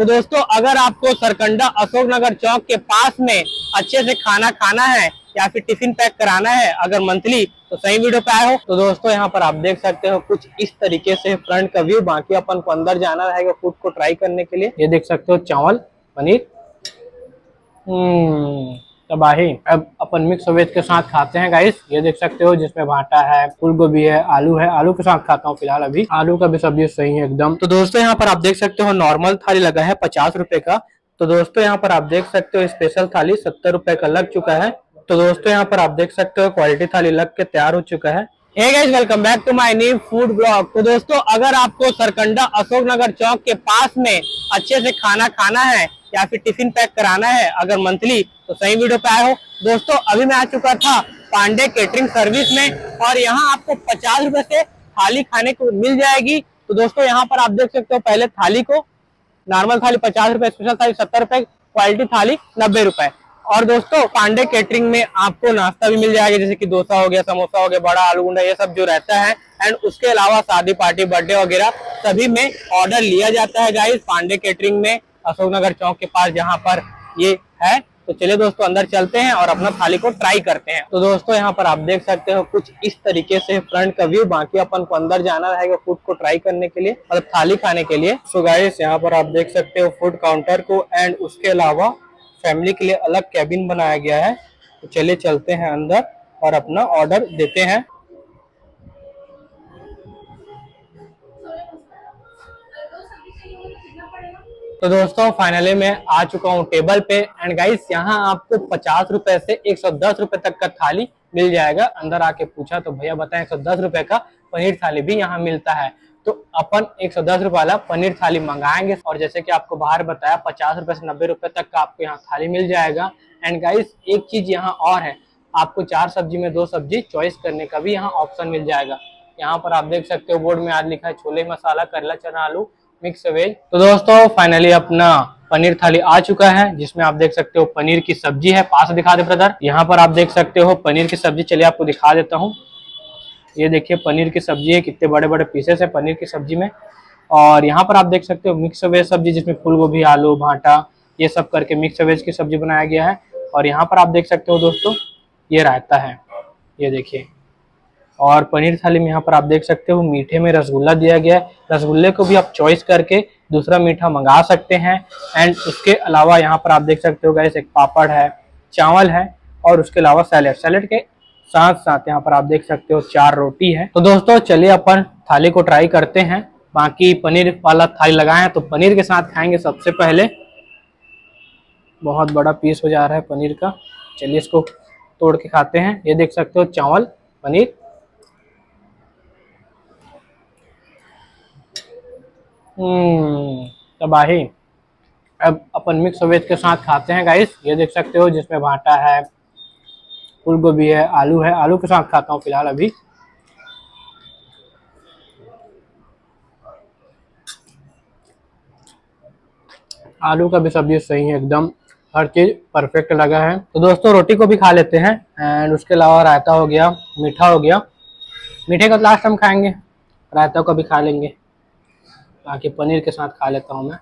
तो दोस्तों, अगर आपको सरकंडा अशोक नगर चौक के पास में अच्छे से खाना खाना है या फिर टिफ़िन पैक कराना है, अगर मंथली तो सही वीडियो पे आए हो। तो दोस्तों, यहाँ पर आप देख सकते हो, कुछ इस तरीके से फ्रंट का व्यू, बाकी अपन को अंदर जाना रहेगा फ़ूड को ट्राई करने के लिए। ये देख सकते हो, चावल, पनीर। हम्म। तबाही। अब अपन मिक्स वेज के साथ खाते हैं गाइस ये देख सकते हो, जिसमें भाटा है फूल गोभी है, आलू है। आलू के साथ खाता हूँ फ़िलहाल अभी। आलू का भी सब्ज़ी सही है एकदम। तो दोस्तों, यहाँ पर आप देख सकते हो नॉर्मल थाली लगा है पचास रुपए का। तो दोस्तों, यहाँ पर आप देख सकते हो स्पेशल थाली सत्तर रुपए का लग चुका है। तो दोस्तों, यहाँ पर आप देख सकते हो क्वालिटी थाली लग के तैयार हो चुका है। Hey guys welcome back to my new food blog तो दोस्तों, अगर आपको सरकंडा अशोक नगर चौक के पास में अच्छे से खाना खाना है या फिर टिफ़िन पैक कराना है अगर मंथली तो सही वीडियो पे आए हो। दोस्तों, अभी मैं आ चुका था पांडे केटरिंग सर्विस में और यहाँ आपको पचास रुपए से थाली खाने को मिल जाएगी। तो दोस्तों, यहाँ पर आप देख सकते हो पहले थाली को, नॉर्मल थाली पचास रुपए, स्पेशल थाली सत्तर रुपए, क्वालिटी थाली नब्बे रुपए। और दोस्तों, पांडे केटरिंग में आपको नाश्ता भी मिल जाएगा, जैसे कि डोसा हो गया, समोसा हो गया, बड़ा आलू गुंडा, ये सब जो रहता है। एंड उसके अलावा शादी पार्टी, बर्थडे वगैरह, सभी में ऑर्डर लिया जाता है गाइस पांडे केटरिंग में। अशोकनगर चौक के पास जहाँ पर ये है। तो चलिए दोस्तों, अंदर चलते हैं और अपना थाली को ट्राई करते हैं। तो दोस्तों, यहाँ पर आप देख सकते हो कुछ इस तरीके से फ्रंट का व्यू बाकी अपन को अंदर जाना रहेगा फ़ूड को ट्राई करने के लिए मतलब थाली खाने के लिए। सो गाइस यहाँ पर आप देख सकते हो फ़ूड काउंटर को एंड उसके अलावा फैमिली के लिए अलग कैबिन बनाया गया है। तो चलिए चलते हैं अंदर और अपना ऑर्डर देते हैं। तो दोस्तों फाइनली मैं आ चुका हूँ टेबल पे। एंड गाइस यहाँ आपको पचास रुपए से एक सौ दस रुपए तक का थाली मिल जाएगा। अंदर आके पूछा तो भैया बताएँ, एक सौ दस रुपए का पनीर थाली भी यहाँ मिलता है। तो अपन एक सौ दस रुपए वाला पनीर थाली मंगाएँगे। और जैसे कि आपको बाहर बताया, पचास रुपए से नब्बे रुपए तक का आपको यहाँ थाली मिल जाएगा। एंड गाइस एक चीज़ यहाँ और है। आपको चार सब्ज़ी में दो सब्ज़ी चॉइस करने का भी यहाँ ऑप्शन मिल जाएगा। यहाँ पर आप देख सकते हो, बोर्ड में आज लिखा है, छोले मसाला, करला चना आलू मिक्स वेज तो दोस्तों फाइनली अपना पनीर थाली आ चुका है, जिसमें आप देख सकते हो पनीर की सब्ज़ी है। पास दिखा दे ब्रदर यहाँ पर आप देख सकते हो पनीर की सब्ज़ी। चलिए आपको दिखा देता हूँ। ये देखिए, पनीर की सब्ज़ी है, कितने बड़े बड़े पीसेस है पनीर की सब्ज़ी में। और यहाँ पर आप देख सकते हो मिक्स वेज सब्ज़ी, जिसमें फूल गोभी आलू, भाटा, ये सब करके मिक्स वेज की सब्ज़ी बनाया गया है। और यहाँ पर आप देख सकते हो दोस्तों, ये रायता है। ये देखिए। और पनीर थाली में यहाँ पर आप देख सकते हो, मीठे में रसगुल्ला दिया गया है। रसगुल्ले को भी आप चॉइस करके दूसरा मीठा मंगा सकते हैं। एंड उसके अलावा यहाँ पर आप देख सकते हो गैस एक पापड़ है, चावल है और उसके अलावा सैलेड सैलेड के साथ साथ यहाँ पर आप देख सकते हो, चार रोटी है। तो दोस्तों, चलिए अपन थाली को ट्राई करते हैं। बाकी पनीर वाला थाली लगाए तो पनीर के साथ खाएँगे सबसे पहले। बहुत बड़ा पीस हो जा रहा है पनीर का। चलिए इसको तोड़ के खाते हैं। ये देख सकते हो, चावल, पनीर तबाही अब अपन मिक्स वेज के साथ खाते हैं गाइस ये देख सकते हो, जिसमें भाटा है फूल गोभी है, आलू है। आलू के साथ खाता हूँ फ़िलहाल अभी। आलू का भी सब्ज़ी सही है एकदम। हर चीज़ परफेक्ट लगा है। तो दोस्तों, रोटी को भी खा लेते हैं एंड उसके अलावा रायता हो गया, मीठा हो गया। मीठे का लास्ट हम खाएँगे, रायता को भी खा लेंगे। ताकि पनीर के साथ खा लेता हूँ मैं।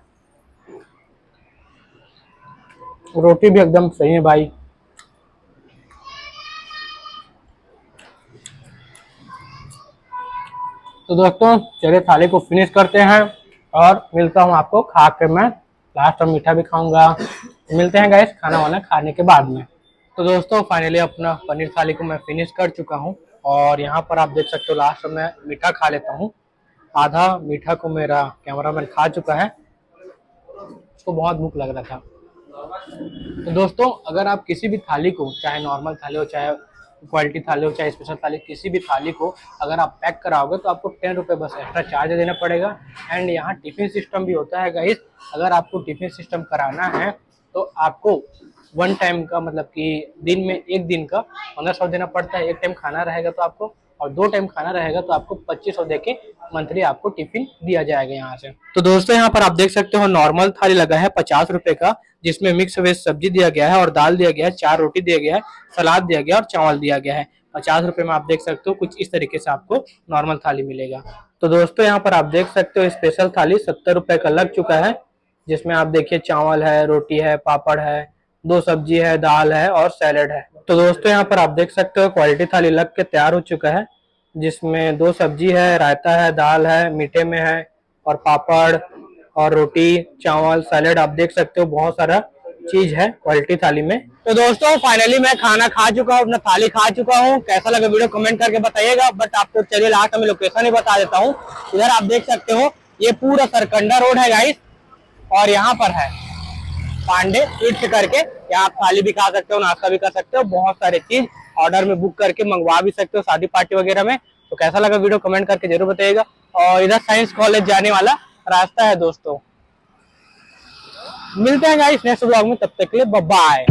रोटी भी एकदम सही है भाई। तो दोस्तों, चलिए थाली को फिनिश करते हैं और मिलता हूँ आपको खा के मैं। लास्ट में मीठा भी खाऊँगा। मिलते हैं गैस खाना वाना खाने के बाद में। तो दोस्तों फाइनली अपना पनीर थाली को मैं फिनिश कर चुका हूँ और यहाँ पर आप देख सकते हो लास्ट में मीठा खा लेता हूँ। आधा मीठा को मेरा कैमरामैन खा चुका है। उसको बहुत भूख लग रहा था। तो दोस्तों, अगर आप किसी भी थाली को, चाहे नॉर्मल थाली हो, चाहे क्वालिटी थाली हो, चाहे स्पेशल थाली, किसी भी थाली को अगर आप पैक कराओगे तो आपको टेन रुपये बस एक्स्ट्रा चार्ज देना पड़ेगा। एंड यहाँ टिफ़िन सिस्टम भी होता है गाइस अगर आपको टिफ़िन सिस्टम कराना है तो आपको वन टाइम का मतलब कि दिन में एक दिन का पंद्रह सौ देना पड़ता है। एक टाइम खाना रहेगा तो आपको, और दो टाइम खाना रहेगा तो आपको पच्चीस सौ देके मंथली आपको टिफ़िन दिया जाएगा यहाँ से। तो दोस्तों, यहाँ पर आप देख सकते हो नॉर्मल थाली लगा है पचास रुपए का, जिसमें मिक्स वेज सब्ज़ी दिया गया है और दाल दिया गया है, चार रोटी दिया गया है, सलाद दिया गया और चावल दिया गया है। पचास रुपए में आप देख सकते हो, कुछ इस तरीके से आपको नॉर्मल थाली मिलेगा। तो दोस्तों, यहाँ पर आप देख सकते हो स्पेशल थाली सत्तर रुपए का लग चुका है, जिसमें आप देखिए चावल है, रोटी है, पापड़ है, दो सब्ज़ी है, दाल है और सैलेड है। तो दोस्तों, यहाँ पर आप देख सकते हो क्वालिटी थाली लग के तैयार हो चुका है। जिसमें दो सब्ज़ी है, रायता है, दाल है, मीठे में है और पापड़ और रोटी, चावल, सैलेड, आप देख सकते हो, बहुत सारा चीज़ है क्वालिटी थाली में। तो दोस्तों फाइनली मैं खाना खा चुका हूँ, अपना थाली खा चुका हूँ। कैसा लगा वीडियो कमेंट करके बताइएगा बट आपको चलिए लास्ट में लोकेशन ही बता देता हूँ। इधर आप देख सकते हो, ये पूरा सरकंडा रोड है गाइस और यहाँ पर है पांडे स्वीट्स करके, यहाँ आप थाली भी खा सकते हो, नाश्ता भी कर सकते हो, बहुत सारे चीज़। ऑर्डर में बुक करके मंगवा भी सकते हो शादी पार्टी वगैरह में। तो कैसा लगा वीडियो कमेंट करके ज़रूर बताइएगा। और इधर साइंस कॉलेज जाने वाला रास्ता है दोस्तों। मिलते हैं गाइस नेक्स्ट ब्लॉग में, तब तक के लिए बाय